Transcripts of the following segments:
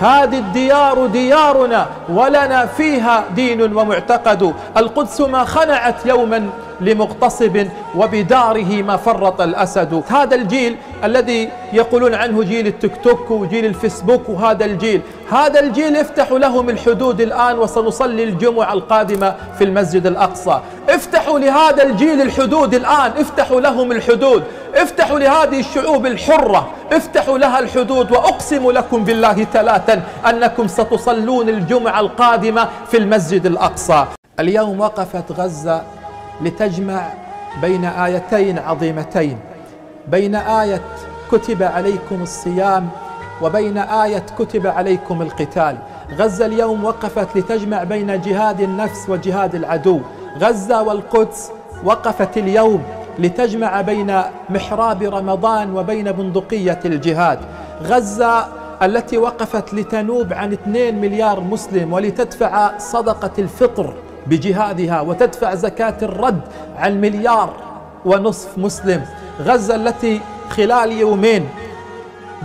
هذه الديار ديارنا ولنا فيها دين ومعتقد. القدس ما خنعت يوما لمغتصب وبداره ما فرط الأسد. هذا الجيل الذي يقولون عنه جيل التيك توك وجيل الفيسبوك وهذا الجيل. هذا الجيل افتحوا لهم الحدود الآن وسنصلي الجمعة القادمة في المسجد الأقصى. افتحوا لهذا الجيل الحدود الآن. افتحوا لهم الحدود. افتحوا لهذه الشعوب الحرة. افتحوا لها الحدود وأقسم لكم بالله ثلاثا أنكم ستصلون الجمعة القادمة في المسجد الأقصى. اليوم وقفت غزة لتجمع بين آيتين عظيمتين. بين آية كتب عليكم الصيام وبين آية كتب عليكم القتال. غزة اليوم وقفت لتجمع بين جهاد النفس وجهاد العدو. غزة والقدس وقفت اليوم لتجمع بين محراب رمضان وبين بندقية الجهاد. غزة التي وقفت لتنوب عن 2 مليار مسلم ولتدفع صدقة الفطر بجهادها وتدفع زكاة الرد عن مليار ونصف مسلم. غزة التي خلال يومين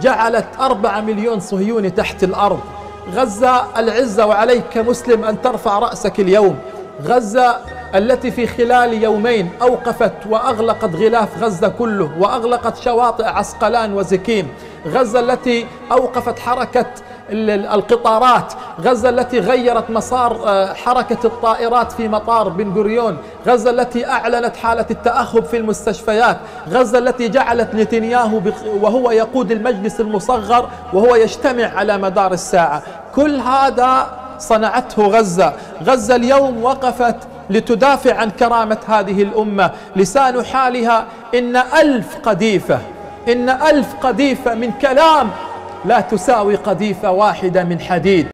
جعلت أربعة مليون صهيوني تحت الأرض. غزة العزة وعليك مسلم أن ترفع رأسك اليوم. غزة التي في خلال يومين أوقفت وأغلقت غلاف غزة كله وأغلقت شواطئ عسقلان وزكيم. غزة التي أوقفت حركة القطارات غزة التي غيرت مسار آه، حركة الطائرات في مطار بن غوريون غزة التي أعلنت حالة التأهب في المستشفيات غزة التي جعلت نتنياهو وهو يقود المجلس المصغر وهو يجتمع على مدار الساعة. كل هذا صنعته غزة. غزة اليوم وقفت لتدافع عن كرامة هذه الأمة. لسان حالها إن ألف قذيفة إن ألف قذيفة من كلام لا تساوي قذيفة واحدة من حديد.